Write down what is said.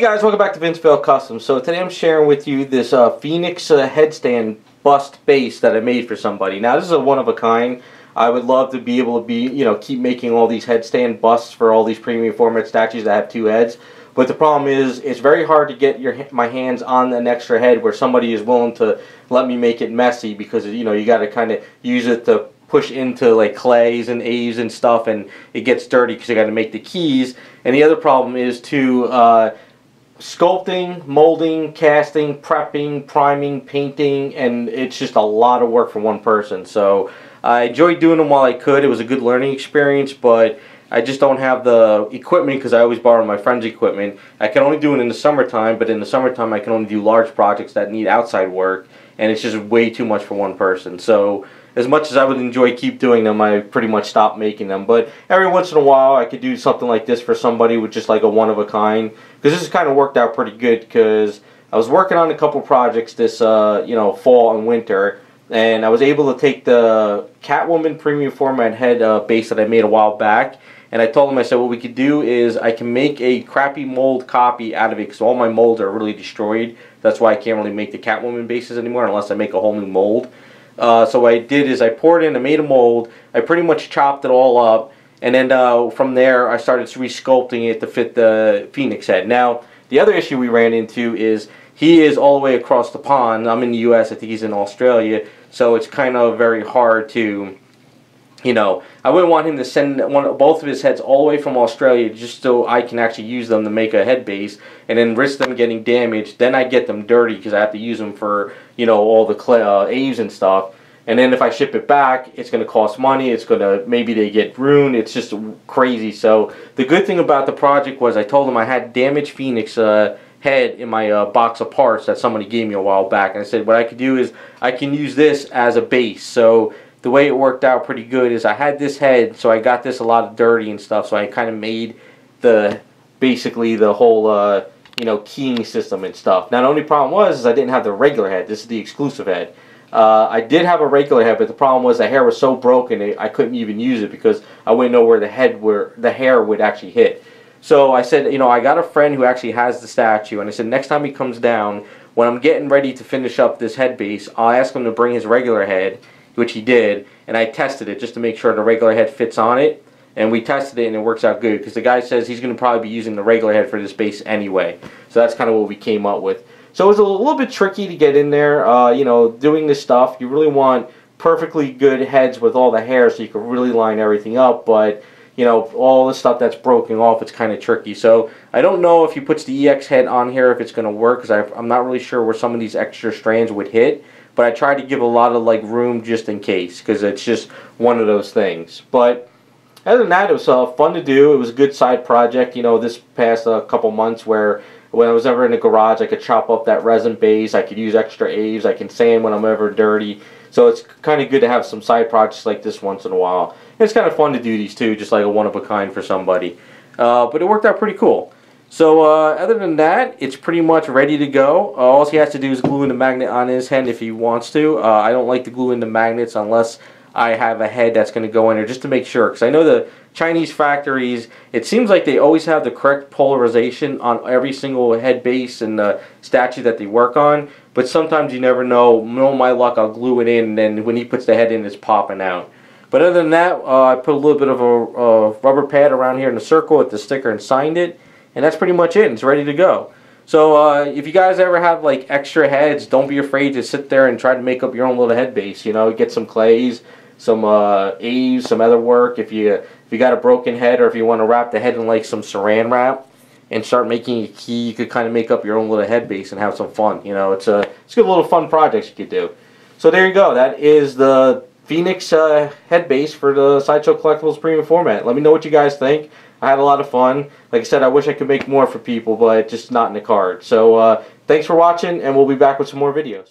guys, welcome back to Vince Vell Customs. So today I'm sharing with you this uh, Phoenix uh, headstand bust base that I made for somebody. Now this is a one of a kind. I would love to be able to be, you know, keep making all these headstand busts for all these premium format statues that have two heads. But the problem is, it's very hard to get your my hands on an extra head where somebody is willing to let me make it messy because you know you got to kind of use it to push into like clays and A's and stuff, and it gets dirty because you got to make the keys. And the other problem is to uh, sculpting, molding, casting, prepping, priming, painting, and it's just a lot of work for one person. So I enjoyed doing them while I could. It was a good learning experience, but I just don't have the equipment because I always borrow my friend's equipment. I can only do it in the summertime, but in the summertime I can only do large projects that need outside work, and it's just way too much for one person. So as much as I would enjoy keep doing them, I pretty much stopped making them. But every once in a while, I could do something like this for somebody with just like a one of a kind. Because this has kind of worked out pretty good. Because I was working on a couple projects this, uh, you know, fall and winter, and I was able to take the Catwoman premium format head uh, base that I made a while back. And I told him, I said, what we could do is I can make a crappy mold copy out of it because all my molds are really destroyed. That's why I can't really make the Catwoman bases anymore unless I make a whole new mold. Uh, so what I did is I poured in, I made a mold, I pretty much chopped it all up, and then uh, from there I started resculpting it to fit the Phoenix head. Now, the other issue we ran into is he is all the way across the pond. I'm in the U.S., I think he's in Australia, so it's kind of very hard to you know, I wouldn't want him to send one both of his heads all the way from Australia just so I can actually use them to make a head base and then risk them getting damaged. Then I get them dirty because I have to use them for, you know, all the clay, uh, A's and stuff. And then if I ship it back, it's going to cost money. It's going to, maybe they get ruined. It's just crazy. So the good thing about the project was I told them I had damaged Phoenix uh, head in my uh, box of parts that somebody gave me a while back. And I said what I could do is I can use this as a base. So the way it worked out pretty good is I had this head, so I got this a lot of dirty and stuff, so I kind of made the, basically the whole, uh, you know, keying system and stuff. Now the only problem was is I didn't have the regular head. This is the exclusive head. Uh, I did have a regular head, but the problem was the hair was so broken it, I couldn't even use it because I wouldn't know where the head where the hair would actually hit. So I said, you know, I got a friend who actually has the statue, and I said next time he comes down, when I'm getting ready to finish up this head base, I'll ask him to bring his regular head, which he did, and I tested it just to make sure the regular head fits on it. And we tested it and it works out good because the guy says he's going to probably be using the regular head for this base anyway. So that's kind of what we came up with. So it was a little bit tricky to get in there. Uh, you know, doing this stuff, you really want perfectly good heads with all the hair so you can really line everything up. But you know, all the stuff that's broken off, it's kind of tricky. So I don't know if he puts the EX head on here if it's going to work because I'm not really sure where some of these extra strands would hit but I tried to give a lot of like room just in case because it's just one of those things. But other than that, it was uh, fun to do. It was a good side project. You know, this past uh, couple months where when I was ever in the garage, I could chop up that resin base. I could use extra A's. I can sand when I'm ever dirty. So it's kind of good to have some side projects like this once in a while. And it's kind of fun to do these too, just like a one of a kind for somebody. Uh, but it worked out pretty cool. So uh, other than that, it's pretty much ready to go. Uh, all he has to do is glue in the magnet on his head if he wants to. Uh, I don't like to glue in the magnets unless I have a head that's going to go in there just to make sure. Because I know the Chinese factories, it seems like they always have the correct polarization on every single head base and the statue that they work on. But sometimes you never know. No, my luck, I'll glue it in and then when he puts the head in, it's popping out. But other than that, uh, I put a little bit of a, a rubber pad around here in a circle with the sticker and signed it. And that's pretty much it. It's ready to go. So uh, if you guys ever have like extra heads, don't be afraid to sit there and try to make up your own little head base. You know, get some clays, some uh, A's, some other work. If you if you got a broken head or if you want to wrap the head in like some saran wrap and start making a key, you could kind of make up your own little head base and have some fun. You know, it's a it's a good little fun project you could do. So there you go. That is the Phoenix uh, head base for the Sideshow Collectibles Premium format. Let me know what you guys think. I had a lot of fun. Like I said, I wish I could make more for people, but just not in the card. So uh, thanks for watching, and we'll be back with some more videos.